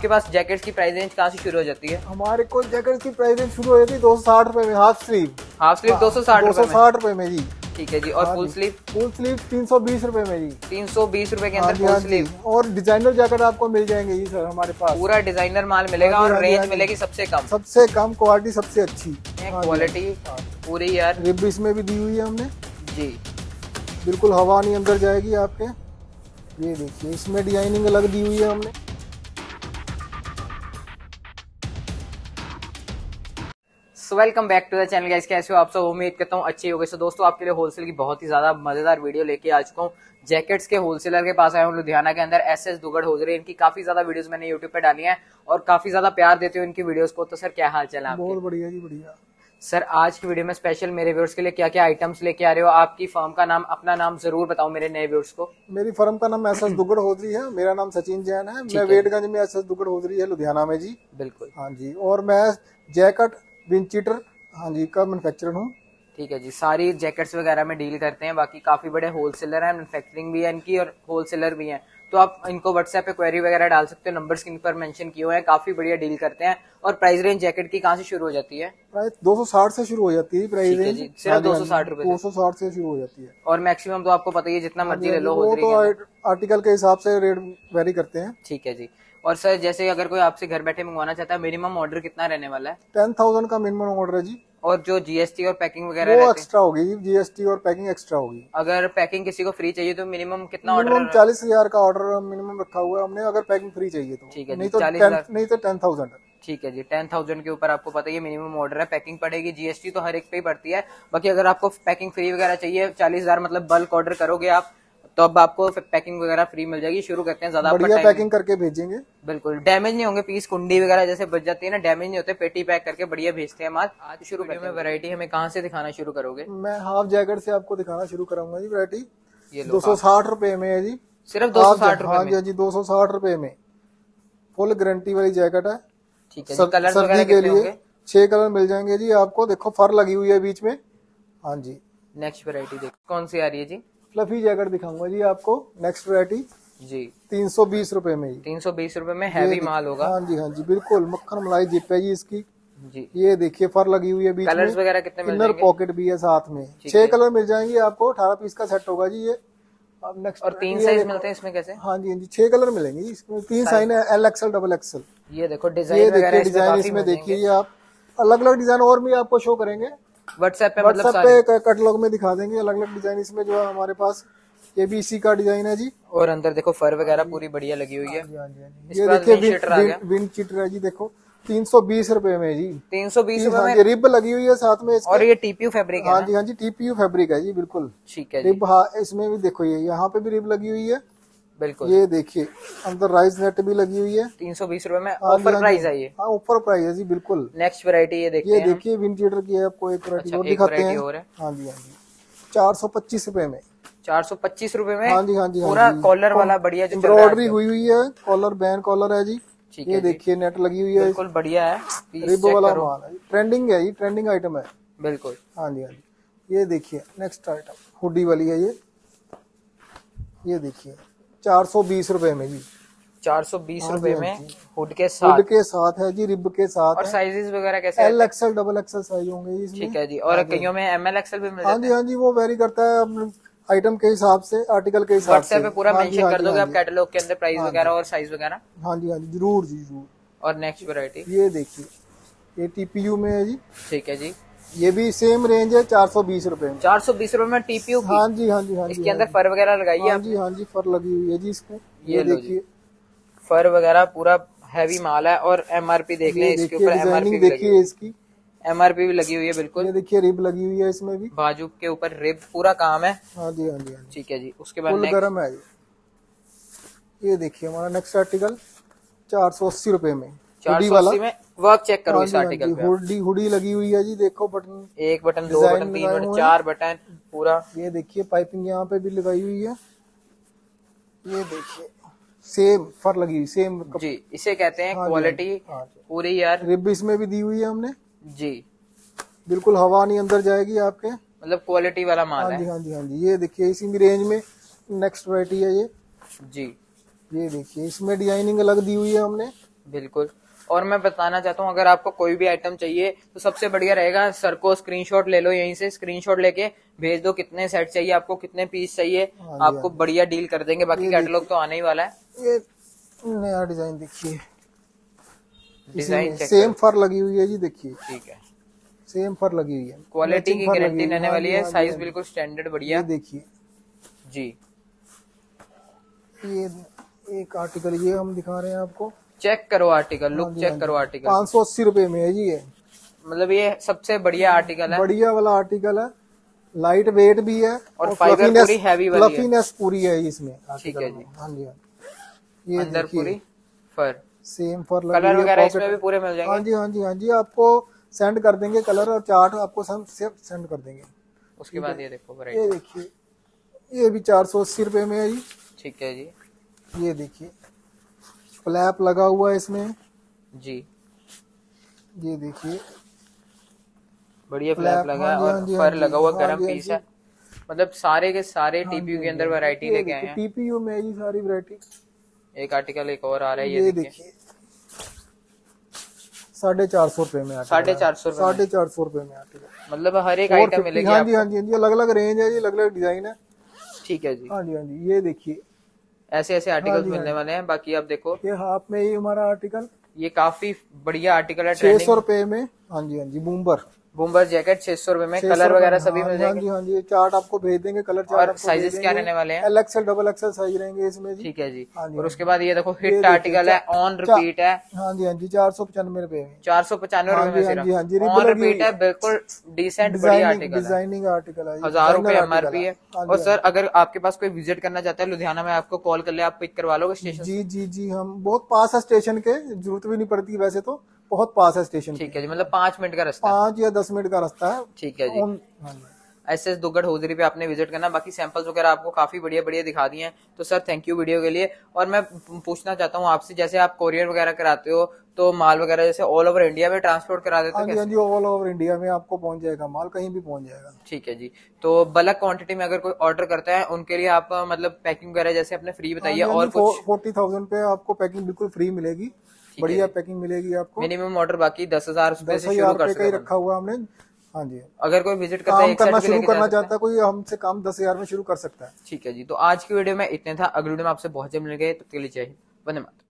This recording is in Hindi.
आपके पास जैकेट्स की प्राइस रेंज कहाँ से शुरू हो जाती है? हमारे को जैकेट की प्राइस रेंज शुरू हो जाती है दो सौ साठ रुपए में हाफ़ स्लीव हाफ़ स्लीव दो सौ साठ दो सौ साठ रुपए में जी। ठीक है जी और फुल स्लीव फुल स्लीव तीन सौ बीस रुपए में जी। तीन सौ बीस रुपए के हाँ अंदर फुल हाँ स्लीव और डिज़ाइनर जैकेट आपको मिल जाएँगे जी सर हमारे पास। पूरा डिज़ाइनर माल मिलेगा हाँ और हाँ रेंज हाँ मिलेगी सबसे कम? सबसे कम क्वालिटी सबसे अच्छी। हाँ क्वालिटी हाँ। पूरी यार। रिब इसमें भी दी हुई है हमने। जी। बिल्कुल हवा नहीं अंदर जाएगी आपके। ये देखिए इसमें डिज़ाइनिंग अलग दी हुई है हमने। So welcome back to the channel guys कैसे हो आप सब? उम्मीद करता हूँ अच्छी होगी। सो दोस्तों आपके लिए होलसेल की बहुत ही ज़्यादा मज़ेदार वीडियो लेके आ चुका हूँ। जैकेट्स के होलसेलर के पास आया हूँ लुधियाना के अंदर। एस एस दुगड़ हो रही है इनकी काफ़ी ज़्यादा वीडियोस मैंने यूट्यूब पे डाली हैं और काफ़ी ज़्यादा प्यार देते हो इनकी वीडियोस को। तो सर क्या हाल चाल है बहुत बढ़िया जी बढ़िया। सर आज की वीडियो में स्पेशल मेरे व्यूअर्स के लिए क्या क्या आइटम्स लेके आ रहे हो? आपकी फर्म का नाम अपना नाम ज़रूर बताओ मेरे नए व्यूअर्स को। मेरी फर्म का नाम एस एस दुगड़ होदरी है। मेरा नाम सचिन जैन है। मैं वेटगंज में एस एस दुगड़ होदरी है लुधियाना में जी। बिल्कुल। हाँ जी और मैं जैकेट विंचीटर हाँ जी, का मैनुफेक्चर हूँ। ठीक है जी, सारी जैकेट्स वगैरह में डील करते हैं, बाकी काफ़ी बड़े होलसेलर हैं मैनुफेक्चरिंग भी है इनकी और होलसेलर भी हैं। तो आप इनको व्हाट्सएप पे क्वेरी वगैरह डाल सकते हो नंबर स्क्रीन पर मेंशन किए हुए हैं काफ़ी बढ़िया डील करते हैं। और प्राइस रेंज जैकेट की कहाँ से शुरू हो जाती है? प्राइस दो सौ साठ से शुरू हो जाती है प्राइस ठीक है रेंज जी, सिर्फ़ 260 रुपए से। दो सौ साठ से शुरू हो जाती है। और मैक्सिमम तो आपको पता ही है जितना मर्ज़ी ले लो वो तो आर्टिकल के हिसाब से रेट वेरी करते हैं। ठीक है जी। और सर जैसे अगर कोई आपसे घर बैठे मंगवाना चाहता है मिनिमम ऑर्डर कितना रहने वाला है? टेन थाउज़ेंड का मिनिमम ऑर्डर है जी। और जो जीएसटी और पैकिंग वगैरह वो एक्स्ट्रा होगी जी जीएसटी और पैकिंग एक्स्ट्रा होगी। अगर पैकिंग किसी को फ्री चाहिए तो मिनिमम कितना मिनिमम ऑर्डर चालीस हज़ार का ऑर्डर मिनिमम रखा हुआ है हमने अगर पैकिंग फ्री चाहिए तो। ठीक है नहीं तो नहीं तो टेन थाउज़ेंड ठीक है जी टेन थाउज़ेंड के ऊपर आपको पता ही है मिनिमम ऑर्डर है पैकिंग पड़ेगी जीएसटी तो हर एक पे ही पड़ती है। बाकी अगर आपको पैकिंग फ्री वगैरह चाहिए चालीस हज़ार मतलब बल्क ऑर्डर करोगे आप तो अब आपको पैकिंग वगैरह फ्री मिल जाएगी। शुरू करते हैं ज़्यादा बढ़िया पैकिंग करके भेजेंगे। बिल्कुल। डैमेज नहीं होंगे पीस कुंडी वगैरह जैसे बच जाती है ना डैमेज नहीं होते पेटी पैक करके बढ़िया भेजते हैं माल। आज शुरू करते हैं। वैरायटी हमें कहाँ से दिखाना शुरू करोगे? मैं हाफ़ जैकेट से आपको दिखाना शुरू कराऊँगा जी वैरायटी ये दो सौ साठ रुपए में है जी। सिर्फ़ दो सौ साठ जै- हाँ रुपए जी में। हाँ जी दो सौ साठ रुपए में। फुल गारंटी वाली जैकेट है। ठीक है जी। कलर सर्दी के लिए छह कलर मिल जाएँगे जी। आपको देखो फर लगी हुई है बीच में। हाँ जी। नेक्स्ट वैरायटी देखो। कौन सी आ रही है जी? फ्लफी जैकेट दिखाऊँगा जी आपको नेक्स्ट वैरायटी जी। तीन सौ बीस रूपए में तीन सौ बीस रूपए में हैवी माल होगा। हाँ जी हाँ जी बिल्कुल मक्खन मलाई जिप है जी इसकी। जी। ये देखिए फर लगी हुई है बीच कलर्स में। वगैरह कितने मिल इनर पॉकेट भी है साथ में। छह कलर मिल जाएँगे आपको अठारह पीस का सेट होगा जी ये। अब नेक्स्ट और तीन साइज़ मिलते हैं इसमें कैसे? हाँ जी हाँ जी छह कलर मिलेंगे इसमें। तीन साइन है एल एक्सएल डबल एक्सएल ये देखो ये डिज़ाइन देखिए डिज़ाइन इसमें देखिए आप। अलग अलग डिज़ाइन और भी आपको शो करेंगे। व्हाट्सएप पे मतलब पे कैटलॉग में दिखा देंगे अलग अलग डिज़ाइन इसमें जो है हमारे पास। ये भी इसी का डिज़ाइन है जी। और अंदर देखो फर वगैरह पूरी बढ़िया लगी हुई है। हाँ हाँ हाँ ये देखिए विंड चीटर है जी देखो। तीन सौ बीस रुपए में जी। तीन सौ बीस रूपए हाँ में रिब लगी हुई है साथ में और ये टीपीयू फैब्रिक है हाँ? जी हाँ जी टीपीयू फैब्रिक है जी बिल्कुल। ठीक है जी। रिब हाँ इसमें भी देखो ये यहाँ पे भी रिब लगी हुई है। बिल्कुल। ये देखिए अंदर राइस नेट भी लगी हुई है। तीन सौ बीस रूपए में हाँ ऑफ़र हाँ प्राइस जी। है ये। हाँ ऊपर प्राइस है जी बिल्कुल। नेक्स्ट वैरायटी ये देखते ये देखिए विंड चीटर की है आपको एक वैरायटी अच्छा, और दिखाते हैं। हाँ। जी हाँ जी। चार सौ पच्चीस रुपए में। चार सौ पच्चीस रूपए में हाँ जी हाँ जी हाँ पूरा कॉलर वाला बढ़िया है एम्ब्रॉयडरी हुई हुई है कॉलर बैन कॉलर है जी। ये देखिए नेट लगी हुई है। बिल्कुल बढ़िया है। रिब वाला माल है। ट्रेंडिंग है ये ट्रेंडिंग आइटम है। बिल्कुल। हाँ जी हाँ जी। ये देखिए नेक्स्ट आइटम हुडी वाली है ये। ये देखिए। चार सौ बीस रूपए में जी। चार सौ बीस हाँ रूपए में हाँ हुड के साथ। हुड के साथ है जी रिब के साथ और साइजेस वगैरह कैसे L XL double XL size होंगे इसमें। ठीक है जी और कईयों में एम एल एक्सएल भी मिल हाँ जी हाँ। जी वो वेरी करता है आइटम के हिसाब से आर्टिकल के हिसाब से पे पूरा हाँ मेंशन हाँ कर दोगे हाँ आप कैटलॉग के अंदर प्राइस वगैरह और साइज़ वगैरह? हाँ जी हाँ जी ज़रूर जी ज़रूर। और नेक्स्ट वैरायटी ये देखिए ये टीपीयू में है जी। ठीक है जी। ये भी सेम रेंज है चार सौ बीस रूपए चार सौ बीस रूपए में टीपीयू हाँ जी हाँ जी हाँ जी इसके अंदर फर वगैरह लगाई है हाँ जी हाँ जी फर लगी हुई है जी इसमें। ये जी। देखिए। फर वगैरह पूरा हैवी माल है और एमआरपी देख लें ये इसके देखिए ऊपर एमआरपी डिज़ाइनिंग भी लगी देखिए इसकी। एमआरपी भी लगी हुई है बिल्कुल। ये देखिए रिब लगी हुई है इसमें भी। बाजू के ऊपर रिब पूरा काम है। हाँ जी हाँ जी हाँ ठीक है जी उसके बाद गर्म है ये। ये देखिए हमारा नेक्स्ट आर्टिकल चार सौ अस्सी रूपए में। चार सौ अस्सी में वर्क चेक करो हाँ इस हाँ आर्टिकल पे हुडी हुडी लगी हुई है जी देखो बटन। एक बटन दो बटन तीन बटन चार बटन पूरा। ये देखिए पाइपिंग यहाँ पे भी लगाई हुई है। ये देखिए सेम फर लगी हुई सेम जी इसे कहते हैं हाँ क्वालिटी हाँ पूरी यार रिब इसमें भी दी हुई है हमने। जी। बिल्कुल हवा नहीं अंदर जाएगी आपके। मतलब क्वालिटी वाला माल हाँ है जी हाँ। जी हाँ जी। ये देखिए इसी रेंज में नेक्स्ट वैरायटी है ये। जी। ये देखिए इसमें डिज़ाइनिंग अलग दी हुई है हमने। बिल्कुल। और मैं बताना चाहता हूँ अगर आपको कोई भी आइटम चाहिए तो सबसे बढ़िया रहेगा सर को स्क्रीनशॉट ले लो यहीं से स्क्रीनशॉट लेके भेज दो कितने सेट चाहिए आपको कितने पीस चाहिए हाँ आपको बढ़िया डील कर देंगे बाकी कैटलॉग तो आने ही वाला है। ये नया डिज़ाइन देखिए। डिज़ाइन सेम फर लगी हुई है जी देखिए। ठीक है। सेम फर लगी हुई है। क्वालिटी की गारंटी रहने हाँ वाली है हाँ साइज़ हाँ बिल्कुल स्टैंडर्ड बढ़िया। देखिए। जी। ये एक आर्टिकल ये हम दिखा रहे हैं आपको। चेक करो आर्टिकल लुक हाँ चेक हाँ करो आर्टिकल पाँच सौ अस्सी रुपए में है जी ये। मतलब ये सबसे बढ़िया आर्टिकल है। बढ़िया वाला आर्टिकल है। लाइट वेट भी है और fiber पूरी heavy वाली है। फ्लफीनेस पूरी है इसमें ठीक है जी। हाँ जी हाँ। ये अंदर पूरी फर सेम फर कलर वगैरह इसमें भी पूरे मिल जाएँगे? हाँ जी हाँ जी हाँ जी। आपको सेंड कर देंगे कलर और चार्ट आपको सब सेंड कर देंगे। उसके बाद ये देखो ये देखिए। ये भी चार सौ अस्सी रुपए में है जी। ठीक है जी। ये देखिए। फ्लैप लगा हुआ है इसमें। जी। ये देखिए। बढ़िया फ्लैप लगा है हाँ और हाँ फर हाँ लगा हुआ गर्म पीस है। मतलब सारे के सारे टीपीयू के अंदर वैरायटी लेके आए हैं। टीपीयू में है जी सारी वैरायटी एक आर्टिकल एक और आ रहा है ये ये देखिए। साढ़े चार सौ रुपए में साढ़े चार सौ साढ़े चार सौ रुपए में आर्टिकल मतलब हर एक आइटम मिलेगी हाँ जी हाँ जी हाँ जी अलग अलग रेंज है जी अलग अलग डिज़ाइन है। ठीक है जी। हाँ जी हाँ जी ये देखिए। ऐसे ऐसे आर्टिकल हाँ मिलने वाले हैं। बाकी आप देखो। ये हाफ़ में ही हमारा आर्टिकल ये काफ़ी बढ़िया आर्टिकल है छह सौ रुपए में हाँ जी हाँ जी बूम्बर बूमबर जैकेट छह सौ रुपए में कलर वगैरह सभी मिल हाँ जाएँगे। जी हाँ जी चार्ट आपको भेज देंगे कलर चार्ट और साइजेस क्या रहने वाले हैं? L XL double XL size रहेंगे इसमें ठीक है जी। हाँ और हाँ उसके बाद ये देखो हिट आर्टिकल है ऑन रिपीट है। हाँ जी हाँ जी चार सौ पचानवे रुपए चार सौ पचानवे हाँ रुपए हाँ हाँ ऑन रिपीट है बिल्कुल डिसेंट डिज़ाइनिंग आर्टिकल है। डिज़ाइनिंग आर्टिकल है हज़ार रुपए designer एमआरपी article है। हाँ और हाँ सर अगर आपके पास कोई विज़िट करना चाहता है लुधियाना में आपको कॉल कर ले आप पिक करवा लोगे स्टेशन जी जी जी हम बहुत पास है स्टेशन के ज़रूरत भी नहीं पड़ती वैसे तो बहुत पास है स्टेशन ठीक है जी मतलब पाँच मिनट का रास्ता। है। पाँच या दस मिनट का रास्ता है। ठीक है जी। हाँ एस एस दुगड़ होजरी पे आपने विज़िट करना। बाकी सैंपल्स वगैरह आपको काफ़ी बढ़िया बढ़िया दिखा दिए हैं। तो सर थैंक यू वीडियो के लिए। और मैं पूछना चाहता हूँ आपसे जैसे आप कोरियर वगैरह कराते हो तो माल वगैरह जैसे ऑल ओवर इंडिया में ट्रांसपोर्ट करा देते हाँ हो जी? हाँ ऑल ओवर इंडिया में आपको पहुँच जाएगा माल कहीं भी पहुँच जाएगा। ठीक है जी। तो बल्क क्वांटिटी में अगर कोई ऑर्डर करता है उनके लिए आप मतलब पैकिंग वगैरह जैसे अपने फ्री बताइए और फोर्टी थाउज़ेंड पे आपको पैकिंग बिल्कुल फ्री मिलेगी। बढ़िया पैकिंग मिलेगी आपको। मिनिमम ऑर्डर बाकी दस हज़ार दस हज़ार रुपए का ही रखा हुआ हमने। हाँ जी। अगर कोई विज़िट करता है करना शुरू करना चाहता है कोई हमसे काम दस हज़ार में शुरू कर सकता है। ठीक है जी तो आज की वीडियो में इतने था। अगली वीडियो में आपसे बहुत जल्द मिलेंगे। तब के लिए चाहिए धन्यवाद वंदे मातरम।